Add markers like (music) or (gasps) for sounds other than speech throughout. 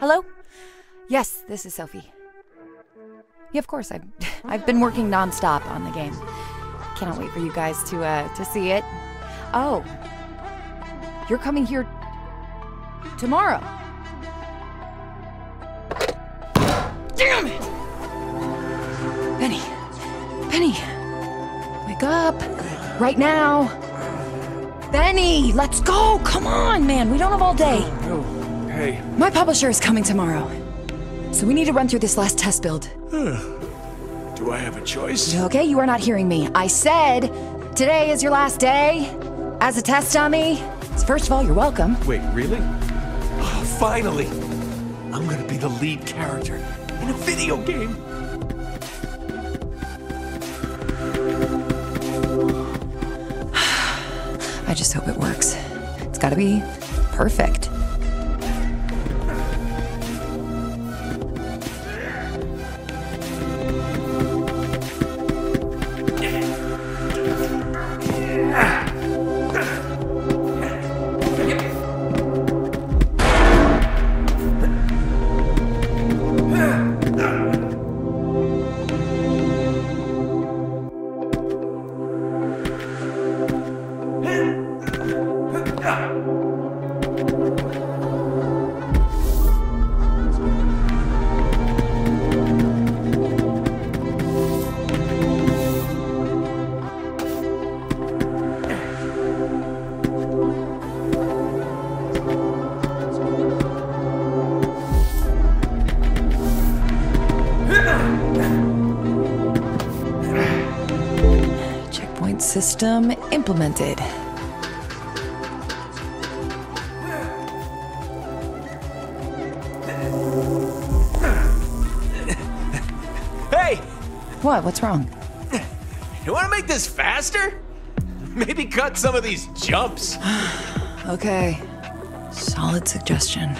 Hello? Yes, this is Sophie. Yeah, of course. I've (laughs) I've been working nonstop on the game. Cannot wait for you guys to uh to see it. Oh. You're coming here tomorrow. Damn it! Penny. Penny. Wake up. Right now. Benny, let's go. Come on, man. We don't have all day. My publisher is coming tomorrow. So we need to run through this last test build. Do I have a choice? Okay, you are not hearing me. I said today is your last day as a test dummy. So First of all, you're welcome. Wait, really? Oh, finally! I'm gonna be the lead character in a video game. (sighs) I just hope it works. It's gotta be perfect. System implemented. Hey! What? What's wrong? You wanna make this faster? Maybe cut some of these jumps. (gasps) Okay. Solid suggestion.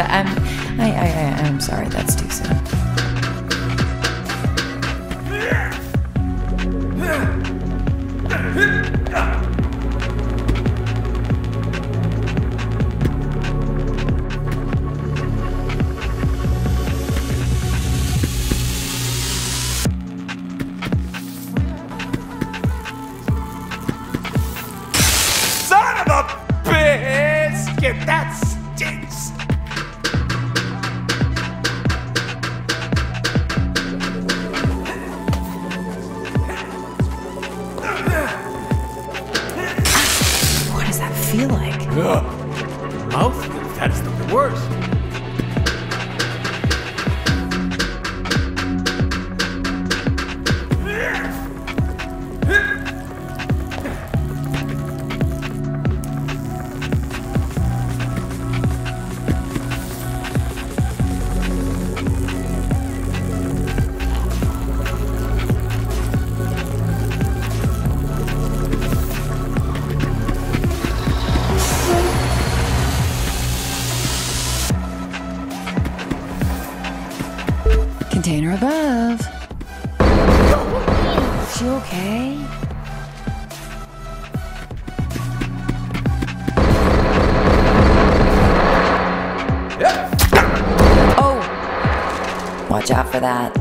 I'm, I'm, I, I, I, I'm sorry. That's too soon. Son of a biscuit! That that.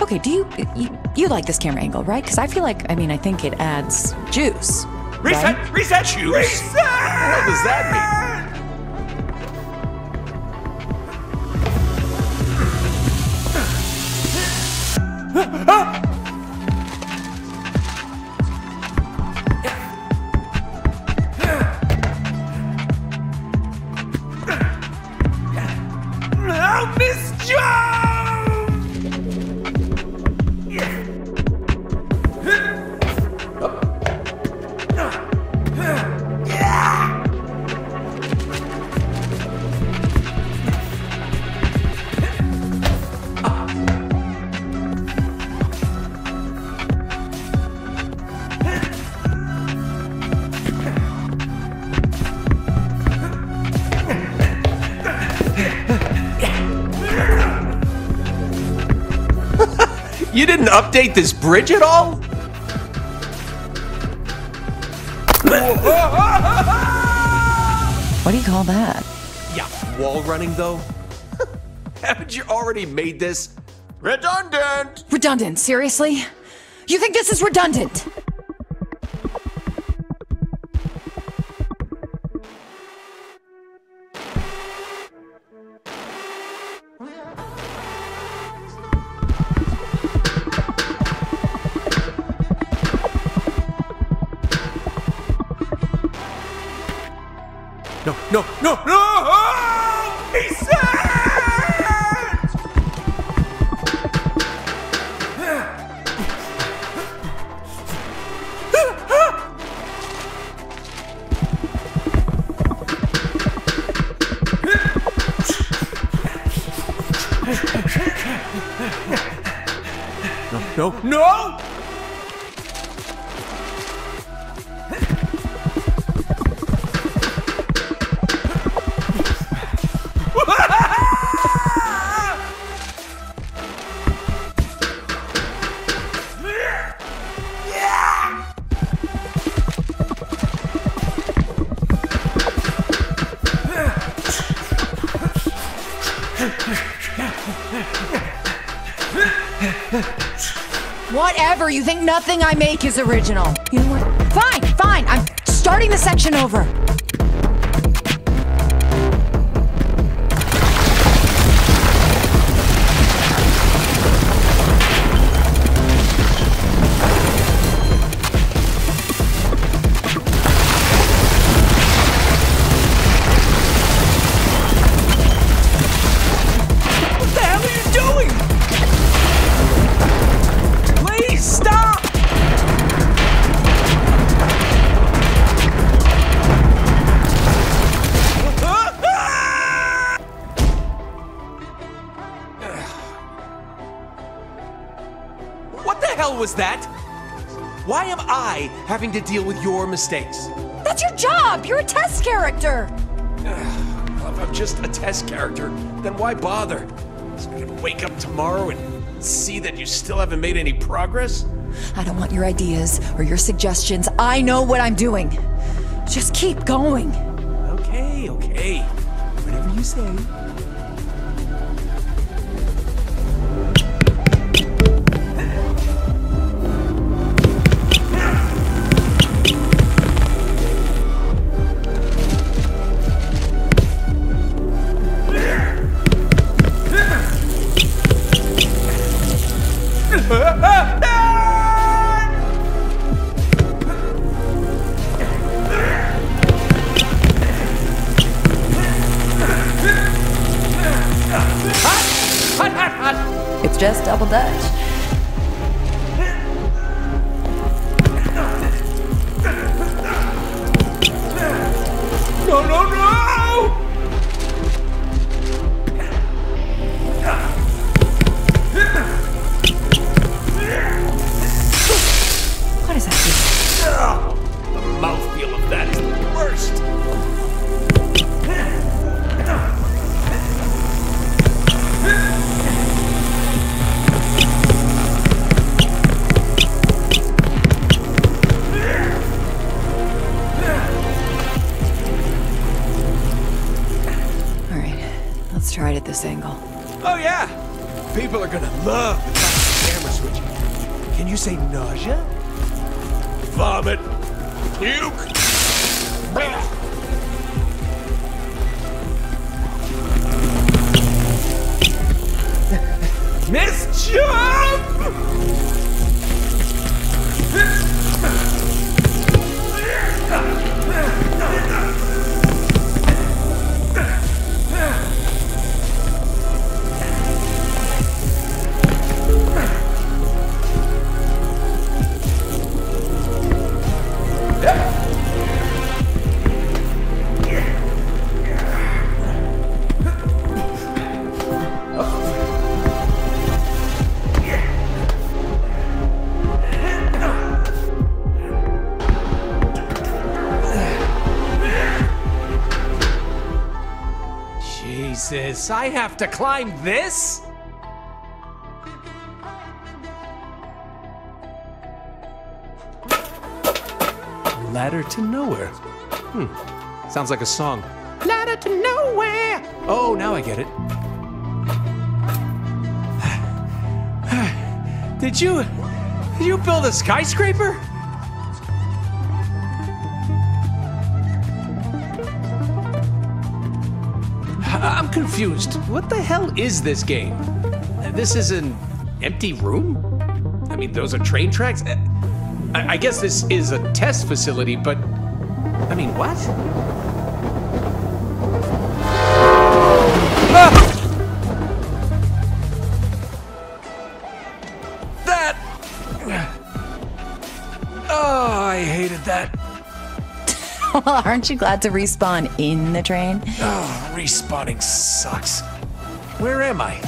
Okay, do you, you you like this camera angle, right? Because I feel like I mean I think it adds juice. Reset! right? Reset! Juice! Reset! What the hell does that mean? Update this bridge at all? What do you call that? Yeah, wall running though? (laughs) Haven't you already made this redundant? Redundant, seriously? You think this is redundant? No, no, no, no! He said! No, no, no! Whatever, you think nothing I make is original. You know what? Fine, fine, I'm starting the section over. Hell was that? Why am I having to deal with your mistakes? That's your job! You're a test character! (sighs) If I'm just a test character, then why bother? So I can wake up tomorrow and see that you still haven't made any progress? I don't want your ideas or your suggestions. I know what I'm doing. Just keep going. Okay, okay. Whatever you say. Mischief! Jesus, I have to climb this? Ladder to Nowhere. Hmm, sounds like a song. Ladder to Nowhere! Oh, now I get it. (sighs) (sighs) Did you. Did you build a skyscraper? Confused. What the hell is this game? This is an empty room? I mean, those are train tracks? Uh, I, I guess this is a test facility, but. I mean, what? (laughs) aren't you glad to respawn in the train? Oh, respawning sucks. Where am I?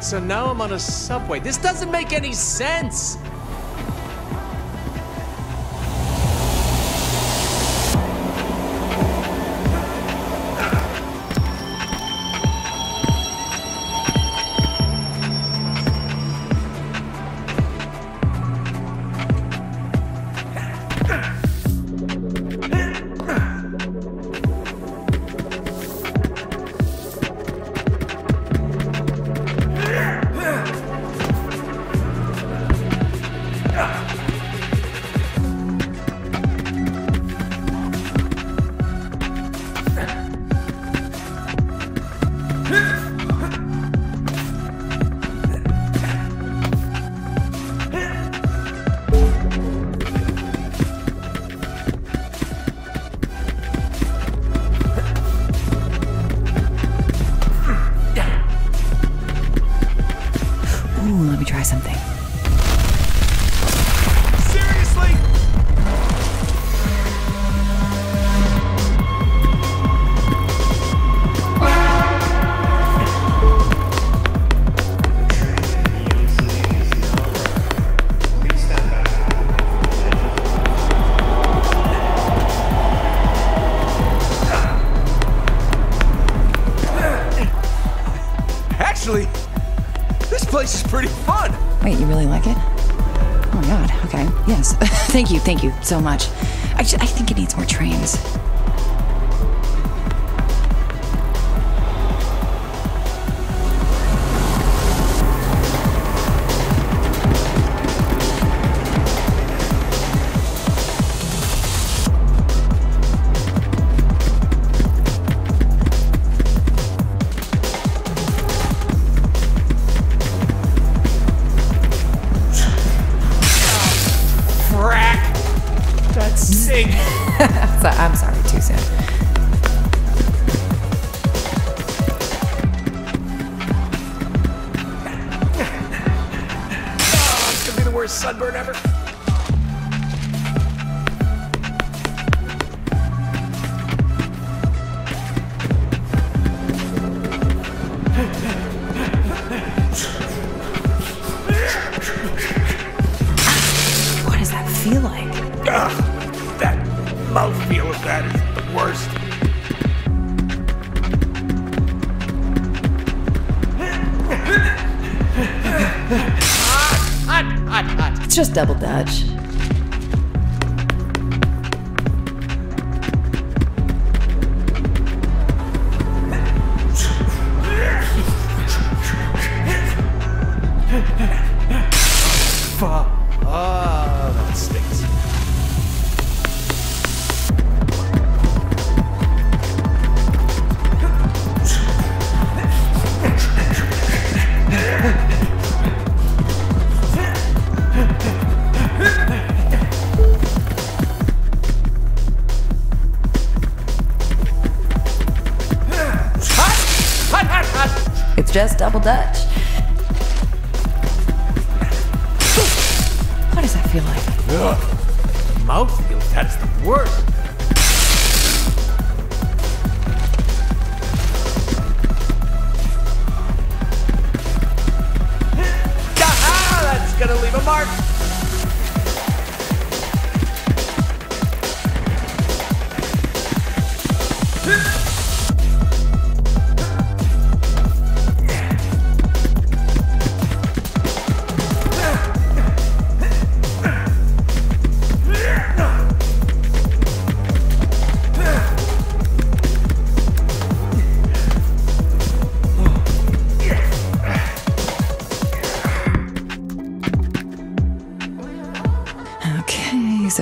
So now I'm on a subway. This doesn't make any sense. So much. Actually, I think it needs more trains. Worst sunburn ever. What does that feel like? Ugh, that mouthfeel of that is the worst. Just double dutch. Mouthfeel, that's the worst. Ah, that's gonna leave a mark.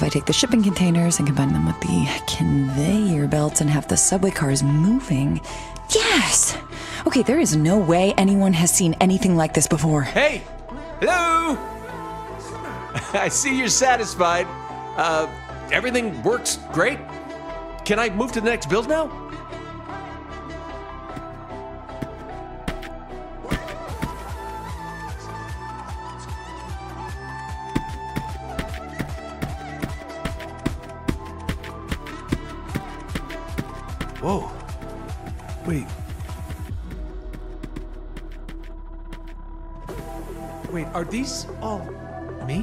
If I take the shipping containers and combine them with the conveyor belts and have the subway cars moving. Yes! Okay, there is no way anyone has seen anything like this before. Hey! Hello! (laughs) I see you're satisfied. Uh, everything works great. Can I move to the next build now? Wait. Wait, are these all me?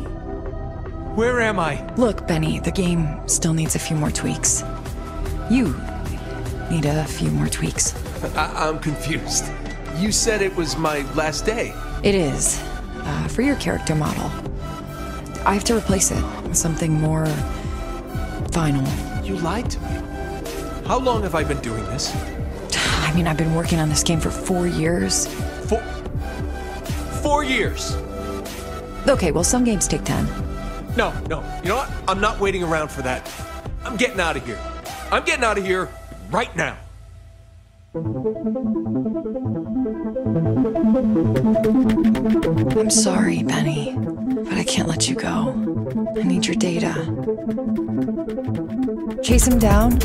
Where am I? Look, Benny, the game still needs a few more tweaks. You need a few more tweaks. I- I'm confused. You said it was my last day. It is. Uh, for your character model. I have to replace it with something more final. You lied to me. How long have I been doing this? I mean, I've been working on this game for four years. Four. Four years. Okay, well, some games take ten. No, no. You know what? I'm not waiting around for that. I'm getting out of here. I'm getting out of here right now. I'm sorry, Benny, but I can't let you go. I need your data. Chase him down.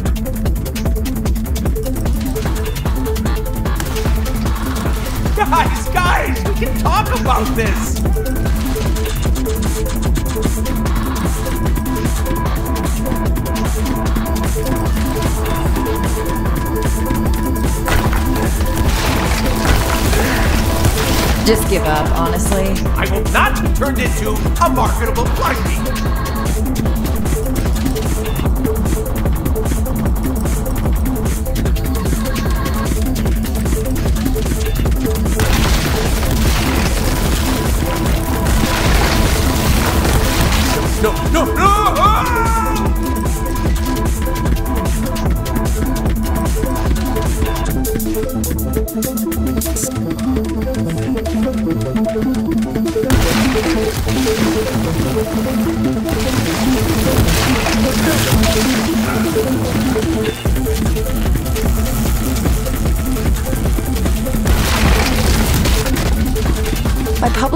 Guys, guys, we can talk about this. Just give up, honestly. I will not be turned into a marketable plushie.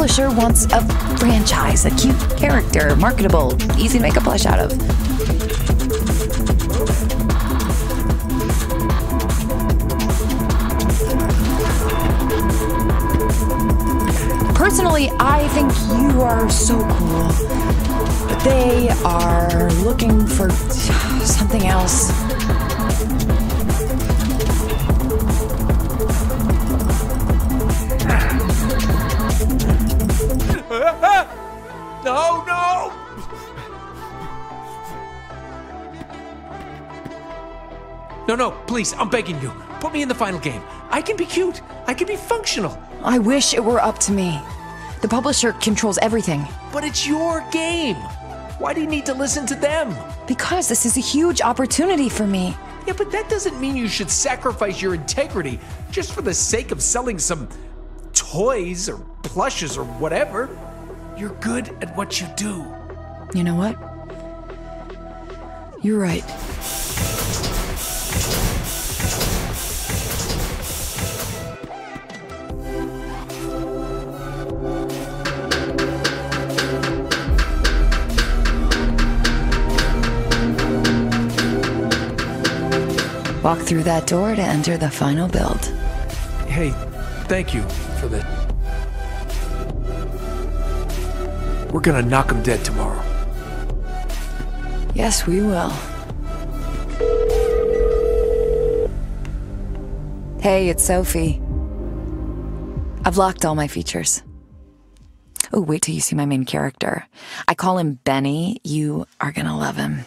Publisher wants a franchise, a cute character, marketable, easy to make a plush out of. Personally, I think you are so cool. But they are looking for something else. No, no! No, no, please, I'm begging you. Put me in the final game. I can be cute. I can be functional. I wish it were up to me. The publisher controls everything. But it's your game. Why do you need to listen to them? Because this is a huge opportunity for me. Yeah, but that doesn't mean you should sacrifice your integrity just for the sake of selling some toys or plushes or whatever. You're good at what you do. You know what? You're right. Walk through that door to enter the final build. Hey, thank you for the. We're gonna knock him dead tomorrow. Yes, we will. Hey, it's Sophie. I've locked all my features. Oh, wait till you see my main character. I call him Benny. You are gonna love him.